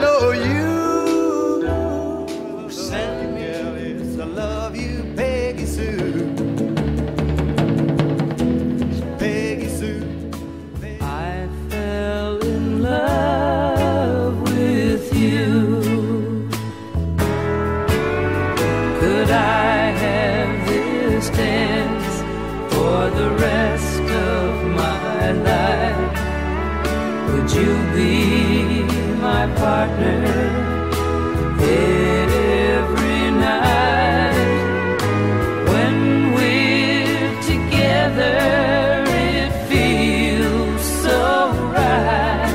know you send me a. I love you, Peggy Sue. Peggy Sue. I fell in love with you. Could I have this dance for the rest of my life? Would you be my partner every night? When we're together, it feels so right.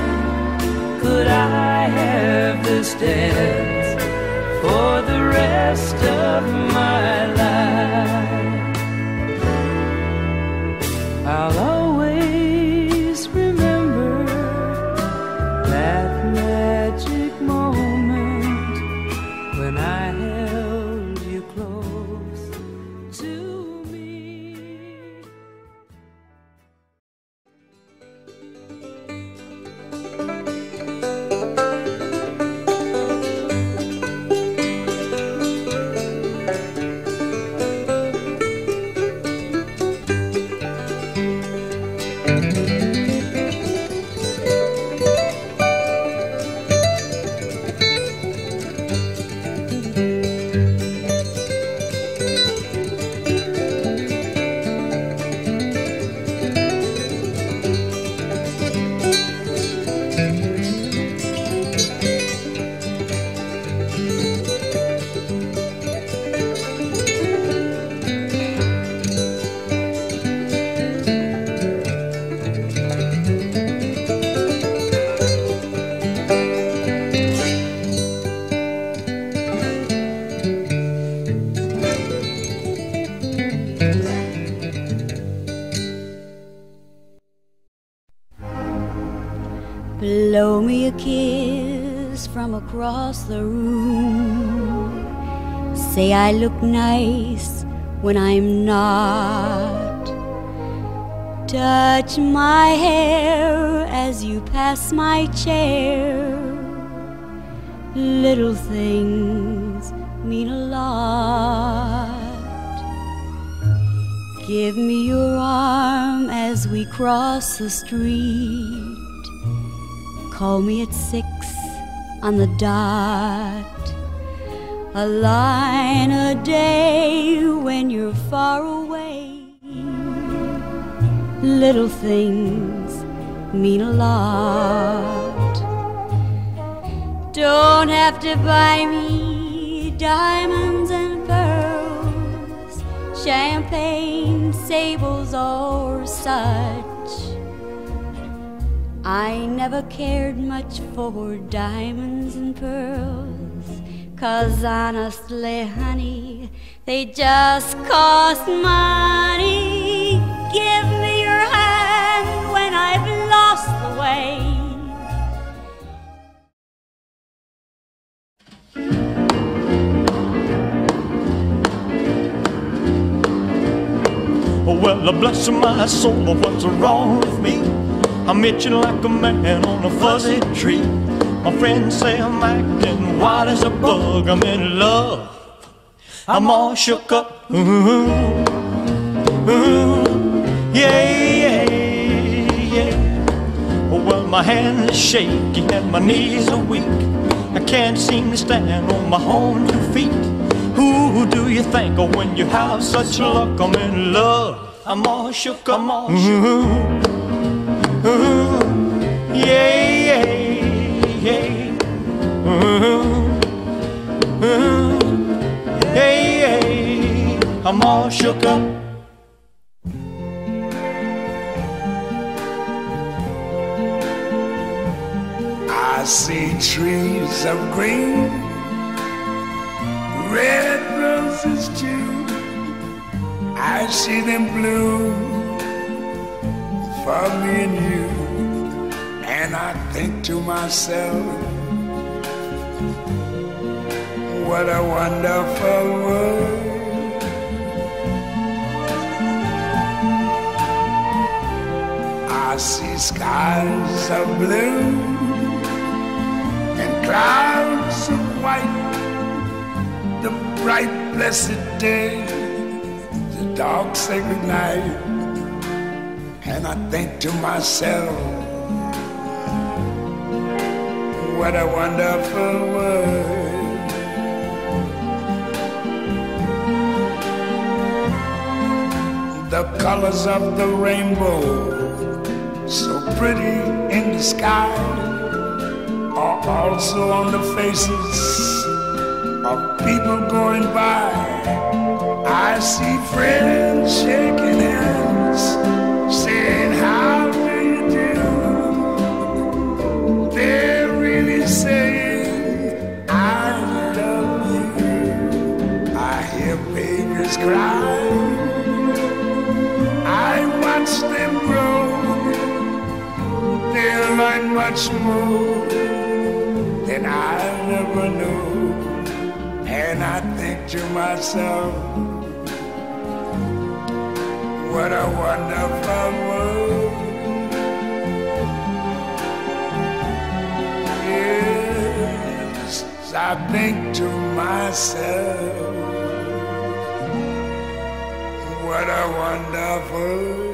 Could I have this dance for the rest of my a kiss from across the room. Say I look nice when I'm not. Touch my hair as you pass my chair. Little things mean a lot. Give me your arm as we cross the street. Call me at six on the dot. A line a day when you're far away. Little things mean a lot. Don't have to buy me diamonds and pearls, champagne, sables, or such. I never cared much for diamonds and pearls. Cause honestly, honey, they just cost money. Give me your hand when I've lost the way. Well, bless my soul, what's wrong with me? I'm itching like a man on a fuzzy tree. My friends say I'm acting wild as a bug. I'm in love. I'm all shook up. Ooh, ooh, yeah, yeah, yeah. Oh, well, my hands are shaky and my knees are weak. I can't seem to stand on my own two feet. Who do you think of when you have such luck? I'm in love. I'm all shook, I'm all shook. Ooh, yeah, yeah, yeah. Ooh, ooh, yeah, yeah. I'm all shook up. I see trees of green, red roses too. I see them bloom for me and you. And I think to myself, what a wonderful world. I see skies of blue and clouds of white, the bright blessed day, the dark sacred night, and I think to myself, what a wonderful world. The colors of the rainbow, so pretty in the sky, are also on the faces of people going by. I see friends babies cry. I watch them grow. They'll learn much more than I ever knew. And I think to myself, what a wonderful world. Yes, I think to myself, what a wonderful